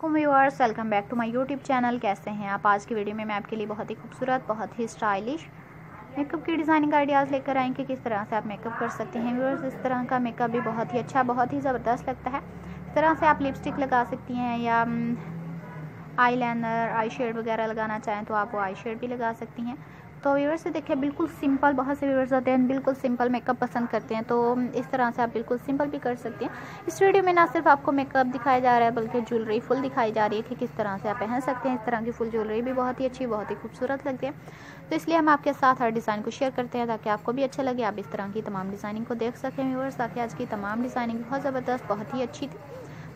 वालेकुम viewers, welcome back to my YouTube channel. कैसे हैं आप? आज की वीडियो में मैं आपके लिए बहुत ही खूबसूरत, बहुत ही स्टाइलिश मेकअप की डिज़ाइनिंग आइडियाज़ लेकर आए कि किस तरह से आप मेकअप कर सकते हैं व्यूअर्स? इस तरह का मेकअप भी बहुत ही अच्छा बहुत ही ज़बरदस्त लगता है। इस तरह से आप लिपस्टिक लगा सकती हैं या आई लाइनर आई शेड वगैरह लगाना चाहें तो आप वो आई शेड भी लगा सकती हैं। तो व्यूवर्स से देखिए, बिल्कुल सिंपल बहुत से व्यूवर्स होते हैं, बिल्कुल सिंपल मेकअप पसंद करते हैं तो इस तरह से आप बिल्कुल सिंपल भी कर सकते हैं। इस वीडियो में ना सिर्फ़ आपको मेकअप दिखाया जा रहा है, बल्कि ज्वेलरी फुल दिखाई जा रही है कि किस तरह से आप पहन सकते हैं। इस तरह की फुल ज्वेलरी भी बहुत ही अच्छी, बहुत ही खूबसूरत लगती है। तो इसलिए हम आपके साथ हर डिज़ाइन को शेयर करते हैं, ताकि आपको भी अच्छा लगे। आप इस तरह की तमाम डिज़ाइनिंग को देख सकें व्यूवर्स ताकि आज की तमाम डिज़ाइनिंग बहुत ज़बरदस्त, बहुत ही अच्छी थी।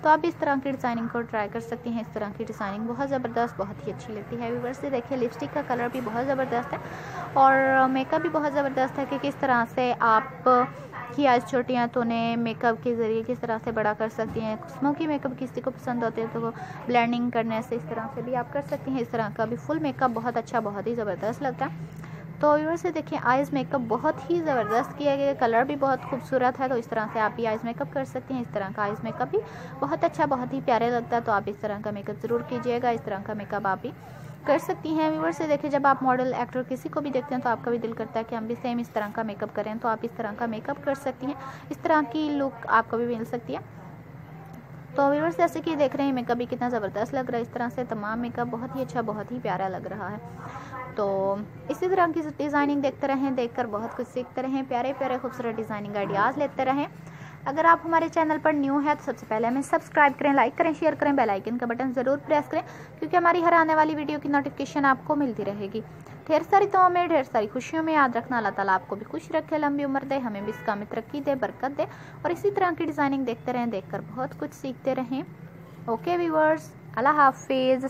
तो आप इस तरह की डिज़ाइनिंग को ट्राई कर सकती हैं। इस तरह की डिज़ाइनिंग बहुत ज़बरदस्त, बहुत ही अच्छी लगती है। व्यूवर्स से देखिए लिपस्टिक का कलर भी बहुत ज़बरदस्त है और मेकअप भी बहुत ज़बरदस्त है कि किस तरह से आप की आज छोटी हैं तो उन्हें मेकअप के ज़रिए किस तरह से बड़ा कर सकती हैं। स्मोकी मेकअप किसी को पसंद होते हैं तो वो ब्लेंडिंग करने से इस तरह से भी आप कर सकती हैं। इस तरह का भी फुल मेकअप बहुत अच्छा बहुत ही ज़बरदस्त लगता है। तो व्यूअर से देखिए आइज़ मेकअप बहुत ही ज़बरदस्त किया गया कलर भी बहुत खूबसूरत है तो इस तरह से आप भी आइज़ मेकअप कर सकते हैं। इस तरह का आइज़ मेकअप भी बहुत अच्छा बहुत ही प्यारे लगता है तो आप इस तरह का मेकअप ज़रूर कीजिएगा। इस तरह का मेकअप आप भी कर सकती हैं व्यूवर से देखिए, जब आप मॉडल एक्टर किसी को भी देखते हैं तो आपका भी दिल करता है कि हम भी सेम इस तरह का मेकअप करें तो आप इस तरह का मेकअप कर सकती हैं। इस तरह की लुक आपको भी मिल सकती है। तो व्यूवर्स जैसे कि देख रहे हैं मेकअप भी कितना ज़बरदस्त लग रहा है। इस तरह से तमाम मेकअप बहुत ही अच्छा बहुत ही प्यारा लग रहा है। तो इसी तरह की डिज़ाइनिंग देखते रहें, देखकर बहुत कुछ सीखते रहें, प्यारे प्यारे खूबसूरत डिज़ाइनिंग आइडियाज़ लेते रहें। अगर आप हमारे चैनल पर न्यू है तो सबसे पहले हमें सब्सक्राइब करें, लाइक करें, शेयर करें, बेल आइकन का बटन ज़रूर प्रेस करें, क्योंकि हमारी हर आने वाली वीडियो की नोटिफिकेशन आपको मिलती रहेगी। ढेर सारी तो में, ढेर सारी खुशियों में याद रखना, अल्लाह ताला आपको भी खुश रखे, लंबी उम्र दे, हमें भी इसका तरक्की दे, बरकत दे, और इसी तरह की डिज़ाइनिंग देखते रहें, देखकर बहुत कुछ सीखते रहें। ओके व्यूवर्स अल्लाह हाफिज़।